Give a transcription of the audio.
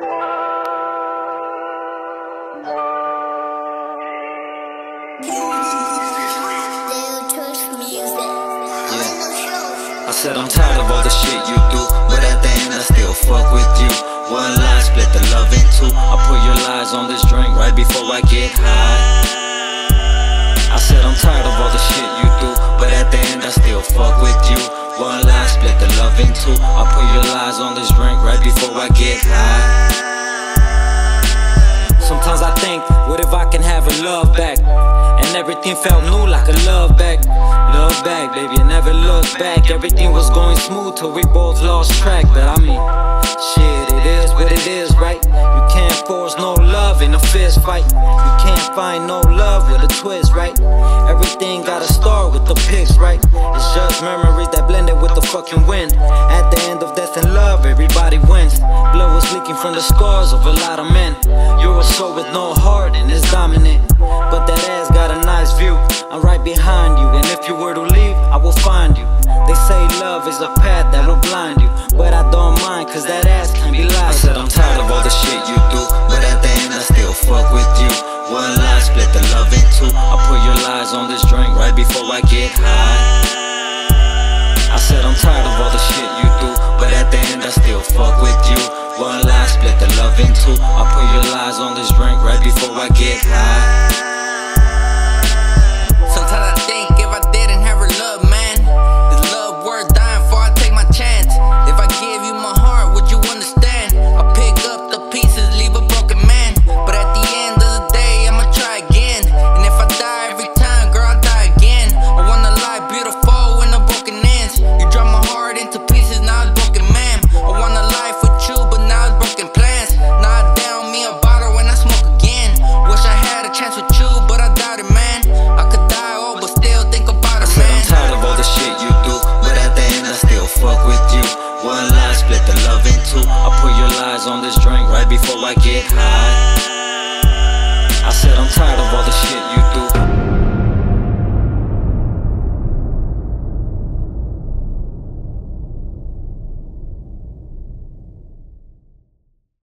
I said I'm tired of all the shit you do, but at the end I still fuck with you. One lie, split the love in two. I put your lies on this drink right before I get high. I said I'm tired of all the shit you do, but at the end I still fuck with you. One lie, split the love in two. I put your lies on this drink right before I get high. Love back? And everything felt new like a love back. Love back, baby, I never looked back. Everything was going smooth till we both lost track. But I mean, shit, it is what it is, right? You can't force no love in a fist fight. You can't find no love with a twist, right? Everything gotta start with the pics, right? It's just memories that blended with fucking wind. At the end of death and love, everybody wins. Blood was leaking from the scars of a lot of men. You're a soul with no heart and it's dominant. But that ass got a nice view. I'm right behind you, and if you were to leave, I will find you. They say love is a path that will blind you, but I don't mind, cause that ass can be lied. I said I'm tired of all the shit you do, but at the end I still fuck with you. One lie, split the love in two. I put your lies on this drink right before I get high. I still fuck with you. One lie, split the love in two. I put your lies on this drink right before I get high. Two. I put your lies on this drink right before I get high. I said I'm tired of all the shit you